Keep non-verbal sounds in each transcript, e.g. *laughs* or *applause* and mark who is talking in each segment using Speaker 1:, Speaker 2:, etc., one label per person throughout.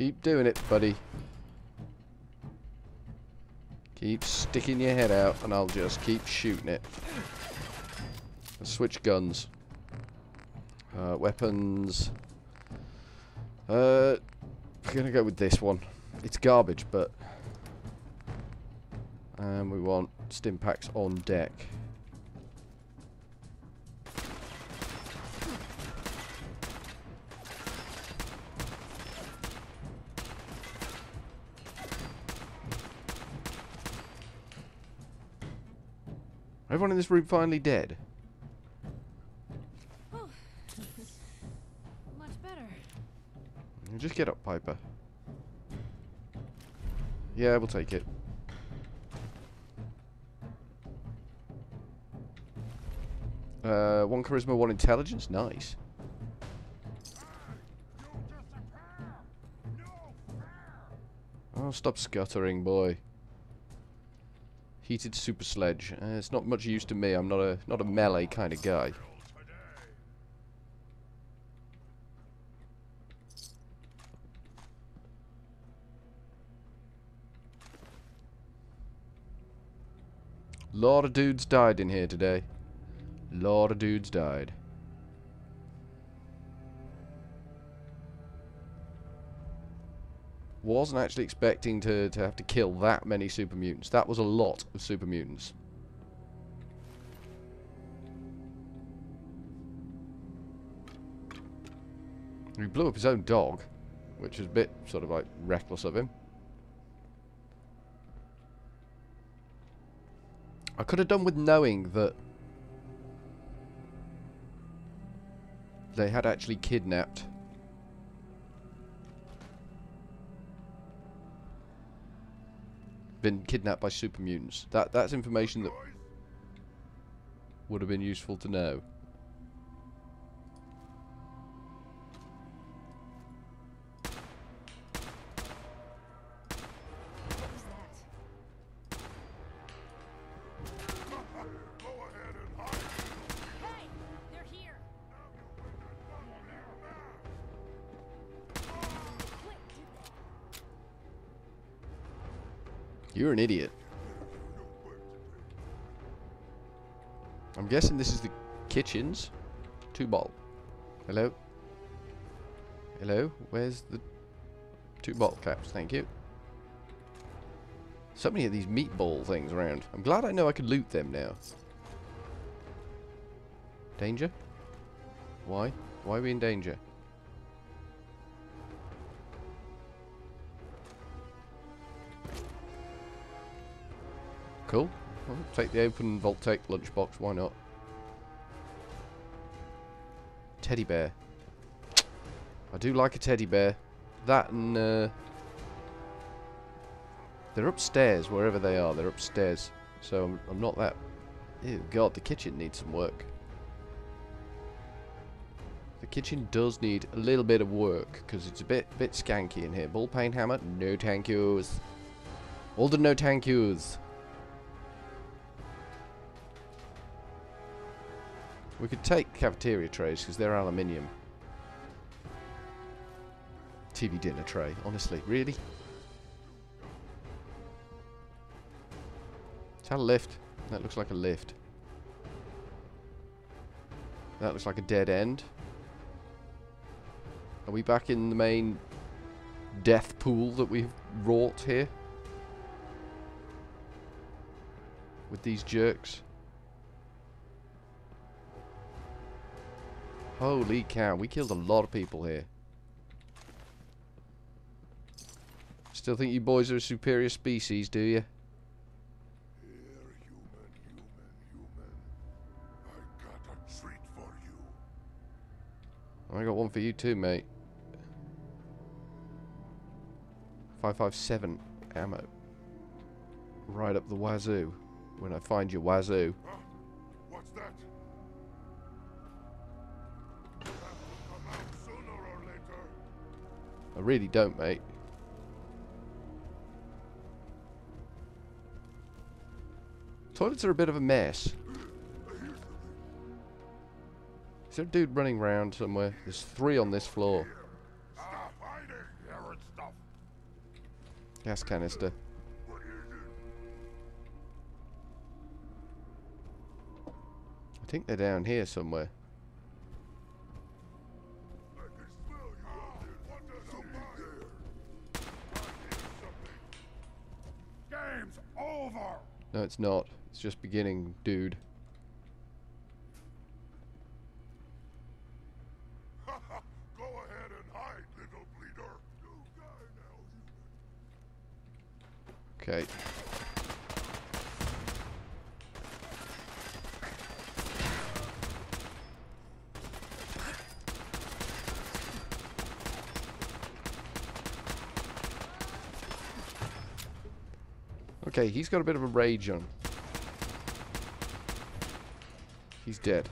Speaker 1: Keep doing it, buddy. Keep sticking your head out and I'll just keep shooting it. Let's switch guns. Uh, weapons. Uh, we're gonna go with this one. It's garbage, but... And we want Stimpaks on deck. Everyone in this room finally dead.
Speaker 2: Oh, *sighs* much better.
Speaker 1: Just get up, Piper. Yeah, we'll take it. Uh, one charisma, one intelligence. Nice. Oh, stop scuttering, boy. Heated super sledge. Uh, it's not much use to me. I'm not a not a melee kind of guy. Lot of dudes died in here today. Lot of dudes died. Wasn't actually expecting to, to have to kill that many super mutants. That was a lot of super mutants. He blew up his own dog, which is a bit sort of like reckless of him. I could have done with knowing that they had actually kidnapped been kidnapped by super mutants. That that's information that would have been useful to know. You're an idiot. I'm guessing this is the kitchens. Two bottle. Hello? Hello? Where's the two bottle caps? Thank you. So many of these meatball things around. I'm glad I know I can loot them now. Danger? Why? Why are we in danger? Cool. Well, take the open Vault-Tec lunchbox, why not? Teddy bear. I do like a teddy bear. That and, uh... They're upstairs, wherever they are. They're upstairs. So I'm, I'm not that... Ew, God, the kitchen needs some work. The kitchen does need a little bit of work, because it's a bit bit skanky in here. Ball peen hammer? No thank yous. All the no thank. We could take cafeteria trays because they're aluminium. TV dinner tray, honestly, really? Is that a lift? That looks like a lift. That looks like a dead end. Are we back in the main death pool that we've wrought here? With these jerks? Holy cow, we killed a lot of people here. Still think you boys are a superior species, do you?
Speaker 3: Here, human, human, human. I got a treat for you.
Speaker 1: I got one for you too, mate. 557 ammo. Right up the wazoo. When I find your wazoo.
Speaker 3: Huh? What's? That
Speaker 1: I really don't, mate. Toilets are a bit of a mess. Is there a dude running around somewhere? There's three on this floor. Gas canister. I think they're down here somewhere. No, it's not. It's just beginning, dude. *laughs*
Speaker 3: Go ahead and hide, little bleeder. You die now, human.
Speaker 1: Okay. Okay, he's got a bit of a rage on. He's dead.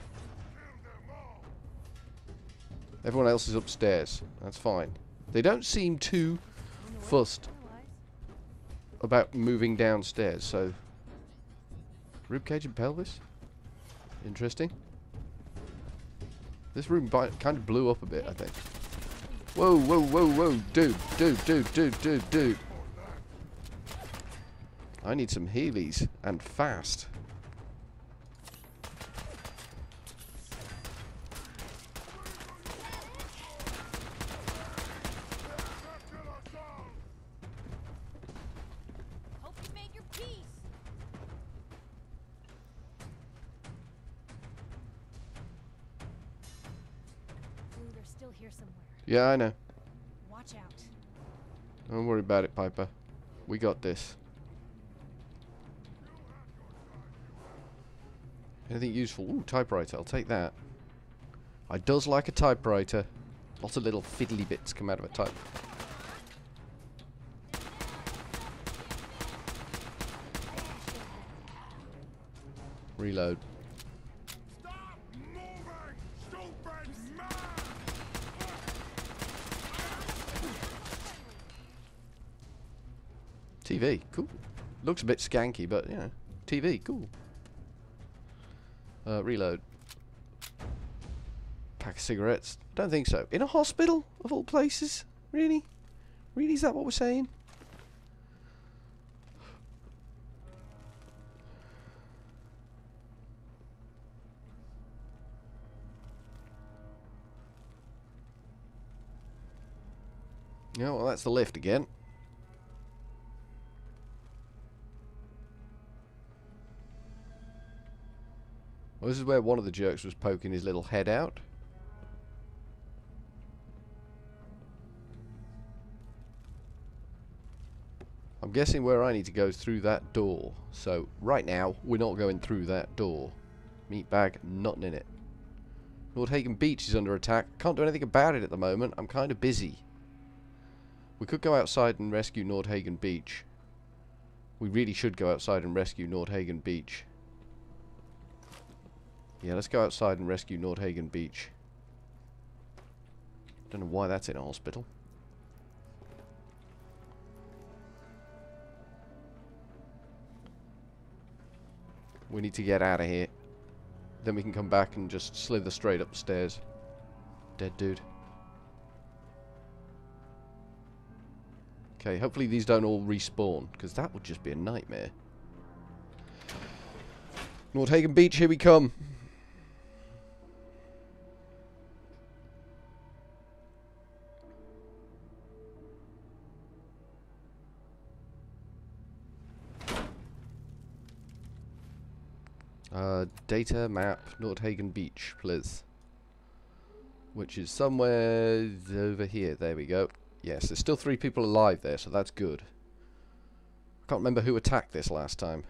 Speaker 1: Everyone else is upstairs. That's fine. They don't seem too fussed about moving downstairs, so... Ribcage and pelvis? Interesting. This room kind of blew up a bit, I think. Whoa, whoa, whoa, whoa, dude, dude, dude, dude, dude, dude. I need some Heelys, and fast.
Speaker 2: Hope you made your peace. Ooh, they're still here somewhere.
Speaker 1: Yeah, I know.
Speaker 2: Watch out.
Speaker 1: Don't worry about it, Piper. We got this. Anything useful? Ooh, typewriter. I'll take that. I does like a typewriter. Lots of little fiddly bits come out of a type. Reload. TV, cool. Looks a bit skanky, but you know, TV, cool. Uh, reload. Pack of cigarettes. Don't think so. In a hospital, of all places? Really? Really, is that what we're saying? Yeah, well, that's the lift again. Well, this is where one of the jerks was poking his little head out. I'm guessing where I need to go is through that door. So, right now, we're not going through that door. Meat bag, nothing in it. Nordhagen Beach is under attack. Can't do anything about it at the moment. I'm kind of busy. We could go outside and rescue Nordhagen Beach. We really should go outside and rescue Nordhagen Beach. Yeah, let's go outside and rescue Nordhagen Beach. Don't know why that's in a hospital. We need to get out of here. Then we can come back and just slither straight upstairs. Dead dude. Okay, hopefully these don't all respawn, because that would just be a nightmare. Nordhagen Beach, here we come. Uh, data map Nordhagen Beach, please. Which is somewhere over here. There we go. Yes, there's still three people alive there, so that's good. I can't remember who attacked this last time.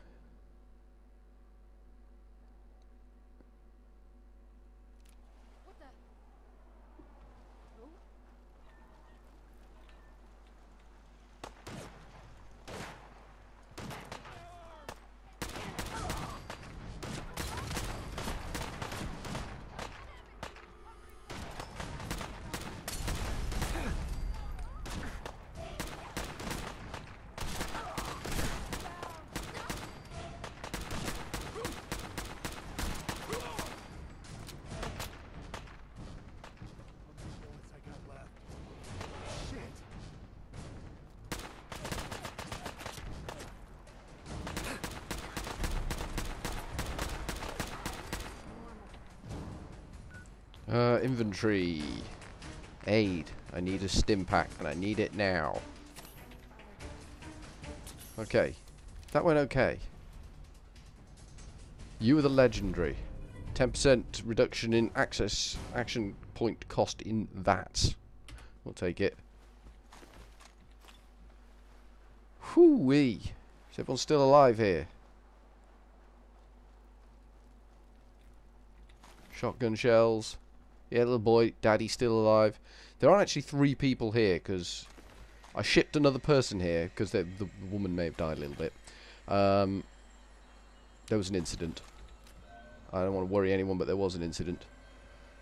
Speaker 1: Uh, inventory. Aid. I need a Stimpak, and I need it now. Okay. That went okay. You were the legendary. 10% reduction in access action point cost in that. We'll take it. Whoo-wee. Is everyone still alive here? Shotgun shells. Yeah, little boy, daddy still alive. There aren't actually three people here because I shipped another person here because the, the woman may have died a little bit. Um, there was an incident. I don't want to worry anyone, but there was an incident.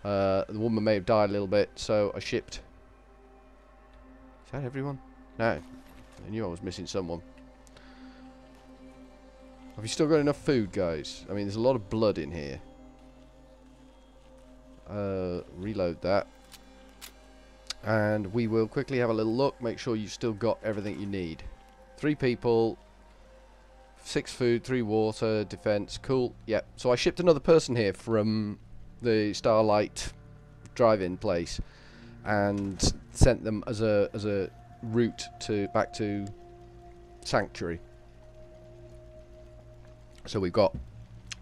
Speaker 1: Uh, the woman may have died a little bit, so I shipped. Is that everyone? No. I knew I was missing someone. Have you still got enough food, guys? I mean, there's a lot of blood in here. Uh, reload that. And we will quickly have a little look, make sure you've still got everything you need. Three people, six food, three water, defense, cool. Yep. So I shipped another person here from the Starlight drive-in place and sent them as a as a route to back to Sanctuary. So we've got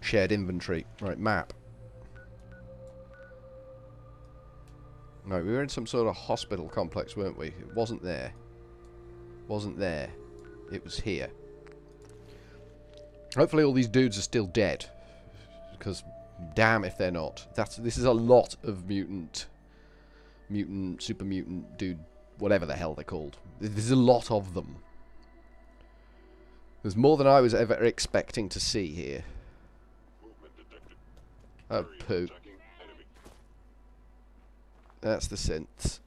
Speaker 1: shared inventory. Right, map. No, we were in some sort of hospital complex, weren't we? It wasn't there. Wasn't there. It was here. Hopefully all these dudes are still dead. Because damn if they're not. That's this is a lot of mutant mutant super mutant dude whatever the hell they're called. There's a lot of them. There's more than I was ever expecting to see here. Oh, poo. That's the synths.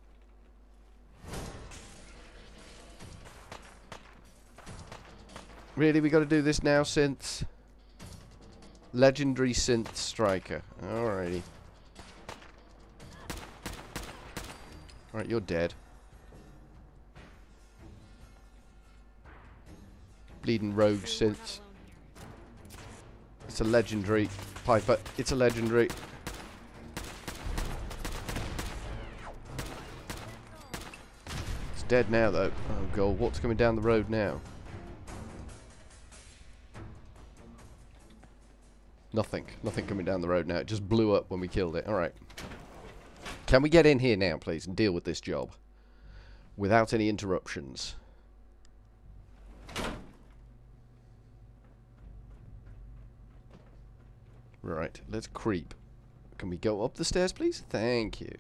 Speaker 1: Really, we got to do this now, synths? Legendary synth striker. Alrighty. Alright, you're dead. Bleeding rogue synths. It's a legendary. Piper, it's a legendary. Dead now, though. Oh, God. What's coming down the road now? Nothing. Nothing coming down the road now. It just blew up when we killed it. Alright. Can we get in here now, please, and deal with this job? Without any interruptions. Right, let's creep. Can we go up the stairs, please? Thank you.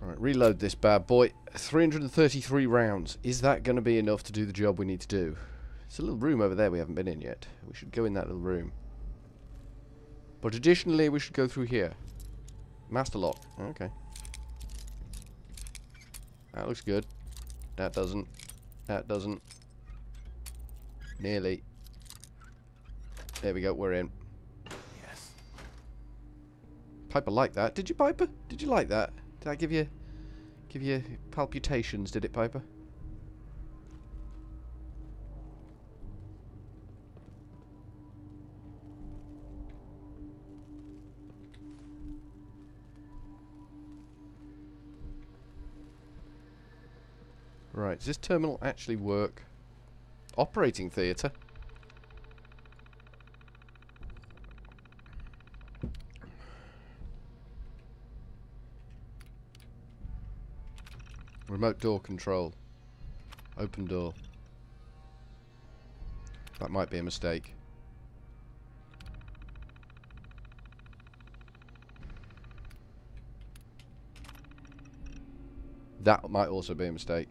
Speaker 1: Alright, reload this bad boy. 333 rounds. Is that going to be enough to do the job we need to do? There's a little room over there we haven't been in yet. We should go in that little room. But additionally, we should go through here. Master lock. Okay. That looks good. That doesn't. That doesn't. Nearly. There we go, we're in. Yes. Piper liked that. Did you, Piper? Did you like that? Did I give you give you palpitations, did it, Piper? Right, does this terminal actually work? Operating theatre? Remote door control. Open door. That might be a mistake. That might also be a mistake.